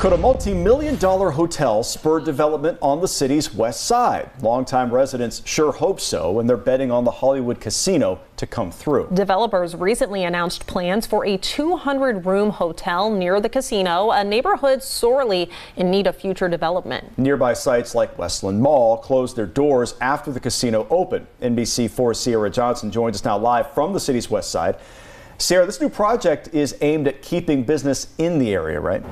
Could a multi-million dollar hotel spur development on the city's west side? Longtime residents sure hope so, and they're betting on the Hollywood Casino to come through. Developers recently announced plans for a 200-room hotel near the casino, a neighborhood sorely in need of future development. Nearby sites like Westland Mall closed their doors after the casino opened. NBC4 Sierra Johnson joins us now live from the city's west side. Sierra, this new project is aimed at keeping business in the area, right?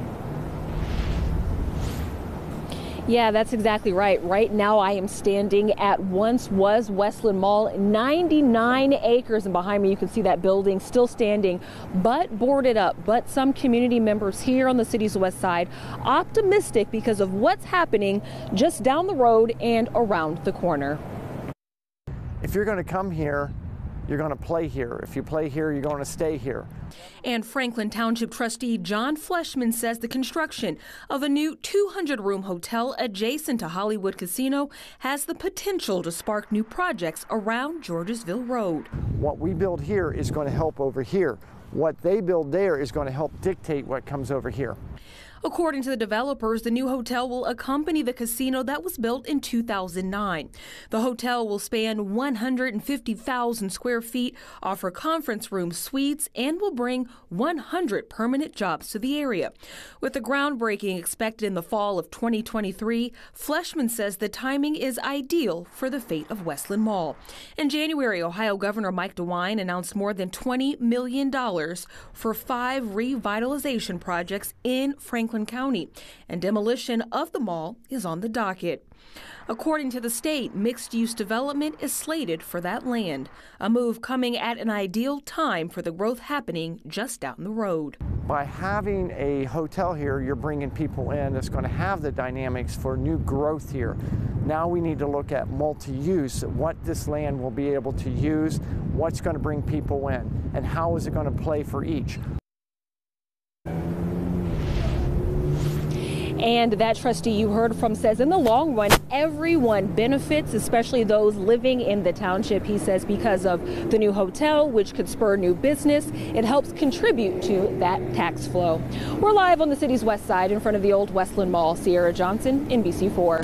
Yeah, that's exactly right. Right now, I am standing at once was Westland Mall, 99 acres, and behind me you can see that building still standing, but boarded up. But some community members here on the city's west side optimistic because of what's happening just down the road and around the corner. If you're going to come here, you're going to play here. If you play here, you're going to stay here. And Franklin Township trustee John Fleshman says the construction of a new 200 room hotel adjacent to Hollywood Casino has the potential to spark new projects around Georgesville Road. What we build here is going to help over here. What they build there is going to help dictate what comes over here. According to the developers, the new hotel will accompany the casino that was built in 2009. The hotel will span 150,000 square feet, offer conference rooms, suites, and will bring 100 permanent jobs to the area. With the groundbreaking expected in the fall of 2023, Fleshman says the timing is ideal for the fate of Westland Mall. In January, Ohio Governor Mike DeWine announced more than $20 million for five revitalization projects in Franklin. Franklin County, and demolition of the mall is on the docket. According to the state, mixed use development is slated for that land, a move coming at an ideal time for the growth happening just down the road. By having a hotel here, you're bringing people in that's going to have the dynamics for new growth here. Now we need to look at multi use, what this land will be able to use, what's going to bring people in, and how is it going to play for each. And that trustee you heard from says in the long run, everyone benefits, especially those living in the township. He says because of the new hotel, which could spur new business, it helps contribute to that tax flow. We're live on the city's west side in front of the old Westland Mall. Sierra Johnson, NBC4.